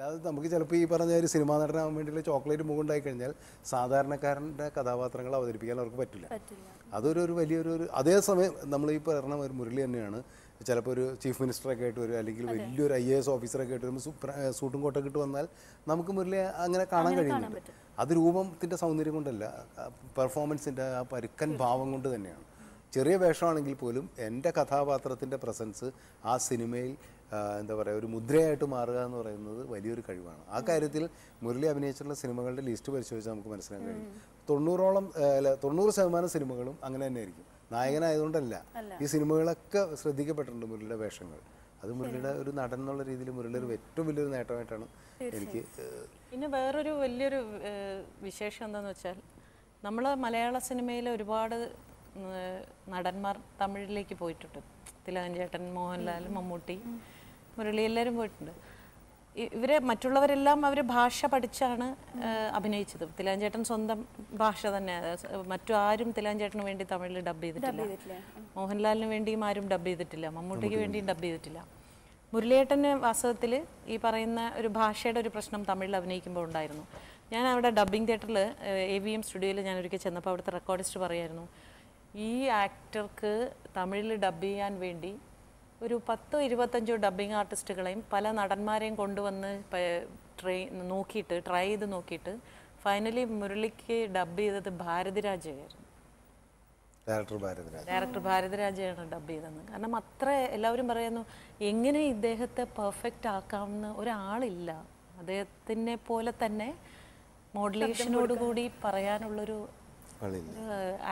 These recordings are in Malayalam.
അല്ലാതെ നമുക്ക് ചിലപ്പോൾ ഈ പറഞ്ഞ ഒരു സിനിമാ നടനാകാൻ വേണ്ടിയുള്ള ചോക്ലേറ്റ് മുഖുണ്ടായി കഴിഞ്ഞാൽ സാധാരണക്കാരന്റെ കഥാപാത്രങ്ങൾ അവതരിപ്പിക്കാൻ അവർക്ക് പറ്റില്ല. അതൊരു ഒരു വലിയൊരു ഒരു അതേസമയം നമ്മൾ ഈ പറഞ്ഞ ഒരു മുരളി തന്നെയാണ്. ചിലപ്പോൾ ഒരു ചീഫ് മിനിസ്റ്ററൊക്കെ ആയിട്ട് വരും അല്ലെങ്കിൽ വലിയൊരു ഐ എ എസ് ഓഫീസറൊക്കെ ആയിട്ട് വരുമ്പോൾ സൂട്ടും കോട്ടൊക്കെ ഇട്ട് വന്നാൽ നമുക്ക് മുരളി അങ്ങനെ കാണാൻ കഴിയുന്നുണ്ട് അത് രൂപത്തിന്റെ സൗന്ദര്യം കൊണ്ടല്ല പെർഫോമൻസിന്റെ ആ പരുക്കൻ ഭാവം കൊണ്ട് തന്നെയാണ്. ചെറിയ വേഷമാണെങ്കിൽ പോലും എന്റെ കഥാപാത്രത്തിന്റെ പ്രസൻസ് ആ സിനിമയിൽ എന്താ പറയുക ഒരു മുദ്രയായിട്ട് മാറുക എന്ന് പറയുന്നത് വലിയൊരു കഴിവാണ്. ആ കാര്യത്തിൽ മുരളി അഭിനയിച്ചിട്ടുള്ള സിനിമകളുടെ ലിസ്റ്റ് പരിശോധിച്ചാൽ നമുക്ക് മനസ്സിലാക്കാൻ കഴിയും. തൊണ്ണൂറോളം അല്ല തൊണ്ണൂറ് ശതമാനം സിനിമകളും അങ്ങനെ തന്നെ ആയിരിക്കും നായകനായതുകൊണ്ടല്ല ഈ സിനിമകളൊക്കെ ശ്രദ്ധിക്കപ്പെട്ടിട്ടുണ്ട് മുരളിയുടെ വേഷങ്ങൾ. അത് മുരളിയുടെ ഒരു നടൻ എന്നുള്ള രീതിയിൽ മുരളിയുടെ ഏറ്റവും വലിയൊരു നേട്ടമായിട്ടാണ് എനിക്ക് പിന്നെ വേറൊരു വലിയൊരു വിശേഷം എന്താന്ന് വെച്ചാൽ നമ്മൾ മലയാള സിനിമയിൽ ഒരുപാട് നടന്മാർ തമിഴിലേക്ക് പോയിട്ടുണ്ട്. തിലകൻ ചേട്ടൻ മോഹൻലാൽ മമ്മൂട്ടി. മുരളി എല്ലാവരും പോയിട്ടുണ്ട് ഇവരെ മറ്റുള്ളവരെല്ലാം അവർ ഭാഷ പഠിച്ചാണ് അഭിനയിച്ചത്. തിലാഞ്ചേട്ടൻ സ്വന്തം ഭാഷ തന്നെ മറ്റു ആരും തിലാഞ്ചേട്ടന് വേണ്ടി തമിഴിൽ ഡബ് ചെയ്തിട്ടില്ല. മോഹൻലാലിന് വേണ്ടിയും ആരും ഡബ് ചെയ്തിട്ടില്ല. മമ്മൂട്ടിക്ക് വേണ്ടിയും ഡബ് ചെയ്തിട്ടില്ല. മുരളിയേട്ടന് വാസ്തവത്തിൽ ഈ പറയുന്ന ഒരു ഭാഷയുടെ ഒരു പ്രശ്നം തമിഴിൽ അഭിനയിക്കുമ്പോൾ ഉണ്ടായിരുന്നു. ഞാൻ അവിടെ ഡബ്ബിംഗ് തിയേറ്ററിൽ എ വി എം സ്റ്റുഡിയോയിൽ ഞാൻ ഒരിക്കൽ ചെന്നപ്പോൾ അവിടുത്തെ റെക്കോർഡിസ്റ്റ് പറയായിരുന്നു ഈ ആക്ടർക്ക് തമിഴിൽ ഡബ് ചെയ്യാൻ വേണ്ടി ഒരു പത്തോ ഇരുപത്തഞ്ചോ ഡബ്ബിംഗ് ആർട്ടിസ്റ്റുകളെയും പല നടന്മാരെയും കൊണ്ടുവന്ന് ട്രൈ നോക്കിയിട്ട് ട്രൈ ചെയ്ത് നോക്കിയിട്ട് ഫൈനലി മുരളിക്ക് ഡബ് ചെയ്തത് ഭാരതിരാജയായിരുന്നു ഡയറക്ടർ ഭാരതരാജ് ഡയറക്ടർ ഭാരതരാജയാണ് ഡബ് ചെയ്തത്. കാരണം അത്ര എല്ലാവരും പറയുന്നു എങ്ങനെ ഇദ്ദേഹത്തെ പെർഫെക്റ്റ് ആക്കാമെന്ന് ഒരാളില്ല. അദ്ദേഹത്തിനെ പോലെ തന്നെ മോഡുലേഷനോട് കൂടി പറയാനുള്ളൊരു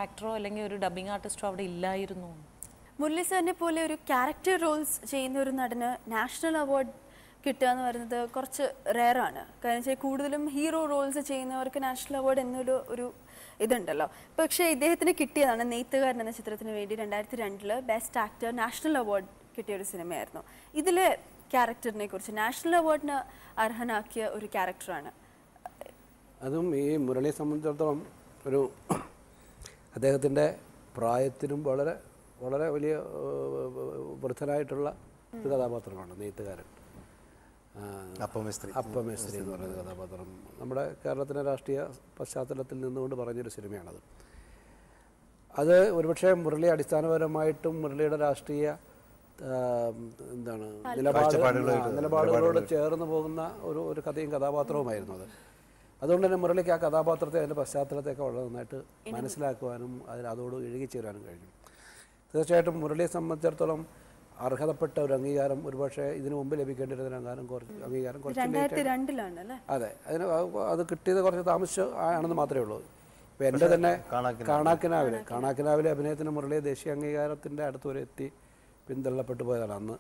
ആക്ടറോ അല്ലെങ്കിൽ ഒരു ഡബിങ് ആർട്ടിസ്റ്റോ അവിടെ ഇല്ലായിരുന്നു. മുരളി സാറിനെ പോലെ ഒരു ക്യാരക്ടർ റോൾസ് ചെയ്യുന്ന ഒരു നടന് നാഷണൽ അവാർഡ് കിട്ടുക എന്ന് പറയുന്നത് കുറച്ച് റെയറാണ് കാരണം വെച്ചാൽ കൂടുതലും ഹീറോ റോൾസ് ചെയ്യുന്നവർക്ക് നാഷണൽ അവാർഡ് എന്നൊരു ഒരു ഇതുണ്ടല്ലോ. പക്ഷേ ഇദ്ദേഹത്തിന് കിട്ടിയതാണ് നെയ്ത്തുകാരൻ എന്ന ചിത്രത്തിന് വേണ്ടി രണ്ടായിരത്തി രണ്ടിൽ ബെസ്റ്റ് ആക്ടർ നാഷണൽ അവാർഡ് കിട്ടിയ ഒരു സിനിമയായിരുന്നു. ഇതിലെ ക്യാരക്ടറിനെ കുറിച്ച് നാഷണൽ അവാർഡിന് അർഹനാക്കിയ ഒരു ക്യാരക്ടറാണ് അതും ഈ മുരളിയെ സംബന്ധിച്ചിടത്തോളം ഒരു അദ്ദേഹത്തിന്റെ പ്രായത്തിനും വളരെ വളരെ വലിയ വൃദ്ധനായിട്ടുള്ള ഒരു കഥാപാത്രമാണ് നെയ്ത്തുകാരൻ. അപ്പമേസ്ത്രി അപ്പമേസ്ത്രി എന്ന് പറയുന്ന കഥാപാത്രം. നമ്മുടെ കേരളത്തിലെ രാഷ്ട്രീയ പശ്ചാത്തലത്തിൽ നിന്നുകൊണ്ട് പറഞ്ഞൊരു സിനിമയാണത്. അത് ഒരുപക്ഷെ മുരളി അടിസ്ഥാനപരമായിട്ടും മുരളിയുടെ രാഷ്ട്രീയ എന്താണ് നിലപാട് നിലപാടുകളോട് ചേർന്ന് പോകുന്ന ഒരു ഒരു കഥയും കഥാപാത്രവുമായിരുന്നു അത്. അതുകൊണ്ട് തന്നെ മുരളിക്ക് ആ കഥാപാത്രത്തെ അതിന്റെ പശ്ചാത്തലത്തെയൊക്കെ വളരെ നന്നായിട്ട് മനസ്സിലാക്കുവാനും അതിൽ അതോട് ഇഴുകിച്ചേരാനും കഴിഞ്ഞു. തീർച്ചയായിട്ടും മുരളിയെ സംബന്ധിച്ചിടത്തോളം അർഹതപ്പെട്ട ഒരു അംഗീകാരം ഒരുപക്ഷെ ഇതിനു മുമ്പ് ലഭിക്കേണ്ടിരുന്ന അംഗീകാരം കുറച്ച് അംഗീകാരം കുറച്ച് അതെ. അതിന് അത് കിട്ടിയത് കുറച്ച് താമസിച്ച് ആണെന്ന് മാത്രമേ ഉള്ളൂ. ഇപ്പം എന്റെ തന്നെ കാണാക്കിനാവിലെ. കാണാക്കിനാവിലെ. അഭിനയത്തിന് മുരളിയെ ദേശീയ അംഗീകാരത്തിന്റെ അടുത്ത് വരെ എത്തി പിന്തള്ളപ്പെട്ടു പോയതാണ് അന്ന്.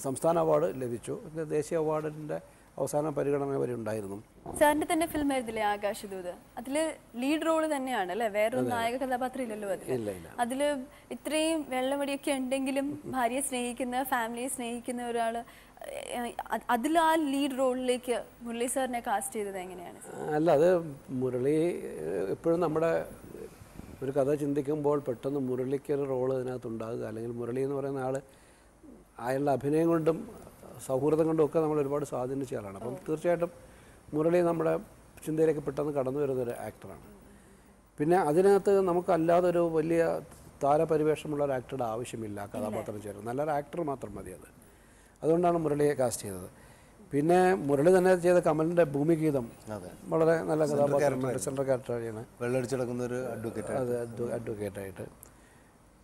സംസ്ഥാന അവാർഡ് ലഭിച്ചു. പിന്നെ ദേശീയ അവാർഡിന്റെ അവസാന പരിഗണന വരെ ഉണ്ടായിരുന്നു. സാറിന്റെ തന്നെ ഫിലിം ആയിരുന്നില്ലേ ആകാശദൂത് അതിൽ ലീഡ് റോൾ തന്നെയാണ് അല്ലെ? വേറൊരു നായക കഥാപാത്രം ഇല്ലല്ലോ ഇല്ല അതിൽ ഇത്രയും വെള്ളമടിയൊക്കെ ഉണ്ടെങ്കിലും ഭാര്യയെ സ്നേഹിക്കുന്ന ഫാമിലിയെ സ്നേഹിക്കുന്ന ഒരാൾ അതിൽ ആ ലീഡ് റോളിലേക്ക് മുരളി സാറിനെ കാസ്റ്റ് ചെയ്തത് എങ്ങനെയാണ്? അല്ല അത് മുരളി എപ്പോഴും നമ്മുടെ ഒരു കഥ ചിന്തിക്കുമ്പോൾ പെട്ടെന്ന് മുരളിക്ക് ഒരു റോൾ അതിനകത്ത് ഉണ്ടാകുക. അല്ലെങ്കിൽ മുരളി എന്ന് പറയുന്ന ആൾ അയാളുടെ അഭിനയം കൊണ്ടും സൗഹൃദം കൊണ്ടുമൊക്കെ നമ്മൾ ഒരുപാട് സ്വാധീനിച്ച ആളാണ് അപ്പം തീർച്ചയായിട്ടും മുരളി നമ്മുടെ ചിന്തയിലേക്ക് പെട്ടെന്ന് കടന്നു വരുന്നൊരു ആക്ടറാണ് പിന്നെ അതിനകത്ത് നമുക്കല്ലാതെ ഒരു വലിയ താരപരിവേഷമുള്ള ഒരു ആക്ടറുടെ ആവശ്യമില്ല കഥാപാത്രം ചേരും നല്ലൊരു ആക്ടർ മാത്രം മതി അത്. അതുകൊണ്ടാണ് മുരളിയെ കാസ്റ്റ് ചെയ്തത്. പിന്നെ മുരളി തന്നെ ചെയ്ത കമലിന്റെ ഭൂമിഗീതം വളരെ നല്ല കഥാപാത്രം. സെൻട്രൽ ക്യാരക്ടറാണ് വെള്ളടിച്ചടക്കുന്ന ഒരു അഡ്വക്കേറ്റ് അത് അഡ്വ- അഡ്വക്കേറ്റായിട്ട്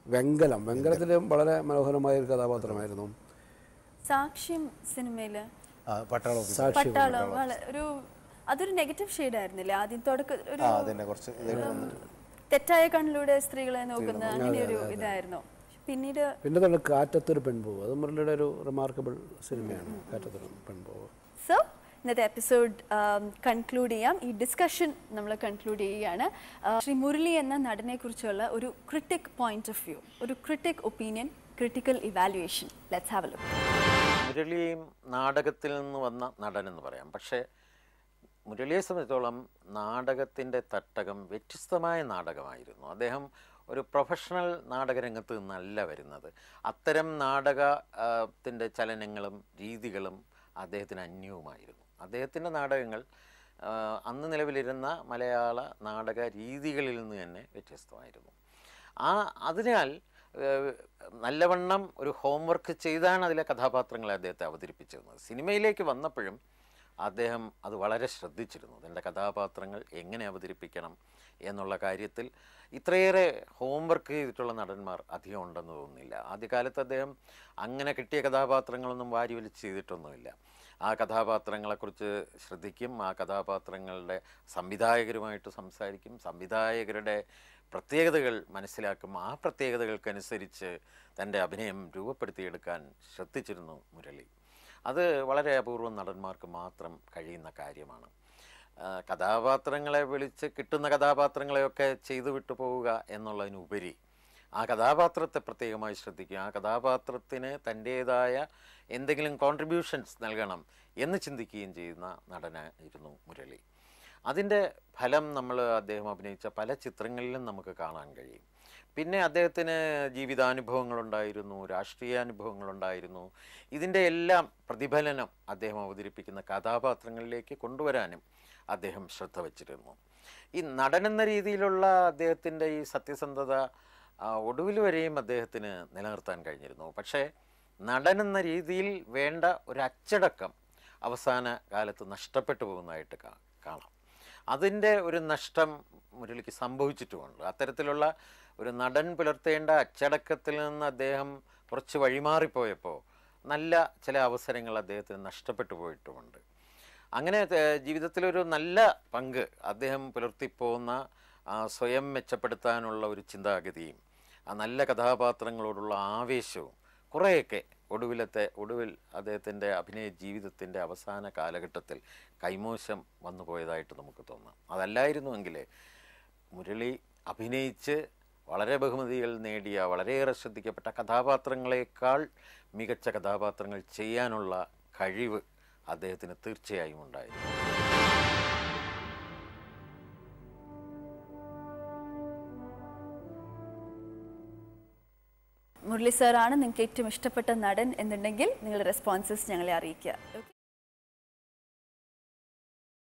വെങ്കലം. വെങ്കലത്തിലും വളരെ മനോഹരമായ ഒരു കഥാപാത്രമായിരുന്നു. സാക്ഷ്യം സിനിമയിൽ പട്ടാള ഒരു അതൊരു നെഗറ്റീവ് ഷെയ്ഡ് ആയിരുന്നില്ലേ? ആദ്യം തുടക്കം ഒരു തെറ്റായ കണ്ണിലൂടെ സ്ത്രീകളെ നോക്കുന്ന അങ്ങനെ ഒരു ഇതായിരുന്നു. പിന്നീട് പിന്നെ തന്നെ കാറ്റത്തൊരു പെൺപോവ്. അത് മുരളിയുടെ ഒരു റിമാർക്കബിൾ സിനിമയാണ് കാറ്റത്തൊരു പെൺപോവ്. സോ ഇന്നത്തെ എപ്പിസോഡ് കൺക്ലൂഡ് ചെയ്യാം. ഈ ഡിസ്കഷൻ നമ്മൾ കൺക്ലൂഡ് ചെയ്യുകയാണ്. ശ്രീ മുരളി എന്ന നടനെ കുറിച്ചുള്ള ഒരു ക്രിട്ടിക് പോയിന്റ് ഓഫ് വ്യൂ ഒരു critic opinion critical evaluation let's have a look മുരളിയും നാടകത്തിൽ നിന്ന് വന്ന നടൻ എന്ന് പറയാം. പക്ഷേ മുരളിയെ സംബന്ധിച്ചോളം നാടകത്തിന്റെ തട്ടകം വ്യത്യസ്തമായ നാടകമായിരുന്നു. അദ്ദേഹം ഒരു പ്രൊഫഷണൽ നാടകരംഗത്ത് നിന്നല്ല വരുന്നത്. അത്തരം നാടകത്തിന്റെ ചലനങ്ങളും രീതികളും അദ്ദേഹത്തിന് അന്യവുമായിരുന്നു. അദ്ദേഹത്തിന്റെ നാടകങ്ങൾ അന്ന് നിലവിലിരുന്ന മലയാള നാടക രീതികളിൽ നിന്ന് തന്നെ വ്യത്യസ്തമായിരുന്നു. ആ അതിനാൽ നല്ലവണ്ണം ഒരു ഹോംവർക്ക് ചെയ്താണ് അതിലെ കഥാപാത്രങ്ങളെ അദ്ദേഹത്തെ അവതരിപ്പിച്ചിരുന്നത്. സിനിമയിലേക്ക് വന്നപ്പോഴും അദ്ദേഹം അത് വളരെ ശ്രദ്ധിച്ചിരുന്നു. തന്റെ കഥാപാത്രങ്ങൾ എങ്ങനെ അവതരിപ്പിക്കണം എന്നുള്ള കാര്യത്തിൽ ഇത്രയേറെ ഹോംവർക്ക് ചെയ്തിട്ടുള്ള നടന്മാർ അധികം ഉണ്ടെന്ന് തോന്നുന്നില്ല. ആദ്യകാലത്ത് അദ്ദേഹം അങ്ങനെ കിട്ടിയ കഥാപാത്രങ്ങളൊന്നും വാരി വലിച്ച് ചെയ്തിട്ടൊന്നുമില്ല. ആ കഥാപാത്രങ്ങളെക്കുറിച്ച് ശ്രദ്ധിക്കും ആ കഥാപാത്രങ്ങളുടെ സംവിധായകരുമായിട്ട് സംസാരിക്കും സംവിധായകരുടെ പ്രത്യേകതകൾ മനസ്സിലാക്കും. ആ പ്രത്യേകതകൾക്കനുസരിച്ച് തന്റെ അഭിനയം രൂപപ്പെടുത്തിയെടുക്കാൻ ശ്രദ്ധിച്ചിരുന്നു മുരളി. അത് വളരെ അപൂർവം നടന്മാർക്ക് മാത്രം കഴിയുന്ന കാര്യമാണ്. കഥാപാത്രങ്ങളെ വിളിച്ച് കിട്ടുന്ന കഥാപാത്രങ്ങളെയൊക്കെ ചെയ്തു വിട്ടു പോവുക എന്നുള്ളതിനുപരി ആ കഥാപാത്രത്തെ പ്രത്യേകമായി ശ്രദ്ധിക്കുക. ആ കഥാപാത്രത്തിന് തന്റേതായ എന്തെങ്കിലും കോൺട്രിബ്യൂഷൻസ് നൽകണം എന്ന് ചിന്തിക്കുകയും ചെയ്യുന്ന നടനായിരുന്നു മുരളി. അതിന്റെ ഫലം നമ്മൾ അദ്ദേഹം അഭിനയിച്ച പല ചിത്രങ്ങളിലും നമുക്ക് കാണാൻ കഴിയും. പിന്നെ അദ്ദേഹത്തിന് ജീവിതാനുഭവങ്ങളുണ്ടായിരുന്നു രാഷ്ട്രീയാനുഭവങ്ങളുണ്ടായിരുന്നു. ഇതിന്റെ എല്ലാം പ്രതിഫലനം അദ്ദേഹം അവതരിപ്പിക്കുന്ന കഥാപാത്രങ്ങളിലേക്ക് കൊണ്ടുവരാനും അദ്ദേഹം ശ്രദ്ധ വച്ചിരുന്നു. ഈ നടനെന്ന രീതിയിലുള്ള അദ്ദേഹത്തിന്റെ ഈ സത്യസന്ധത ഒടുവിൽ വരെയും അദ്ദേഹത്തിന് നിലനിർത്താൻ കഴിഞ്ഞിരുന്നു. പക്ഷേ നടനെന്ന രീതിയിൽ വേണ്ട ഒരു അച്ചടക്കം അവസാന കാലത്ത് നഷ്ടപ്പെട്ടു പോകുന്നതായിട്ട് കാണാം. അതിന്റെ ഒരു നഷ്ടം മുരളിക്ക് സംഭവിച്ചിട്ടുമുണ്ട്. അത്തരത്തിലുള്ള ഒരു നടൻ പുലർത്തേണ്ട അച്ചടക്കത്തിൽ നിന്ന് അദ്ദേഹം കുറച്ച് വഴിമാറിപ്പോയപ്പോൾ നല്ല ചില അവസരങ്ങൾ അദ്ദേഹത്തിന് നഷ്ടപ്പെട്ടു പോയിട്ടുമുണ്ട്. അങ്ങനെ ജീവിതത്തിലൊരു നല്ല പങ്ക് അദ്ദേഹം പുലർത്തിപ്പോകുന്ന സ്വയം മെച്ചപ്പെടുത്താനുള്ള ഒരു ചിന്താഗതിയും ആ നല്ല കഥാപാത്രങ്ങളോടുള്ള ആവേശവും കുറേയൊക്കെ ഒടുവിലത്തെ ഒടുവിൽ അദ്ദേഹത്തിന്റെ അഭിനയ ജീവിതത്തിന്റെ അവസാന കാലഘട്ടത്തിൽ കൈമോശം വന്നു പോയതായിട്ട് നമുക്ക് തോന്നാം. അതല്ലായിരുന്നുവെങ്കിൽ മുരളി അഭിനയിച്ച് വളരെ ബഹുമതികൾ നേടിയ വളരെയേറെ ശ്രദ്ധിക്കപ്പെട്ട കഥാപാത്രങ്ങളെക്കാൾ മികച്ച കഥാപാത്രങ്ങൾ ചെയ്യാനുള്ള കഴിവ് അദ്ദേഹത്തിന് തീർച്ചയായും ഉണ്ടായിരുന്നു. മുരളി സാറാണ് നിങ്ങൾക്ക് ഏറ്റവും ഇഷ്ടപ്പെട്ട നടൻ എന്നുണ്ടെങ്കിൽ നിങ്ങളുടെ റെസ്പോൺസസ് ഞങ്ങളെ അറിയിക്കുക.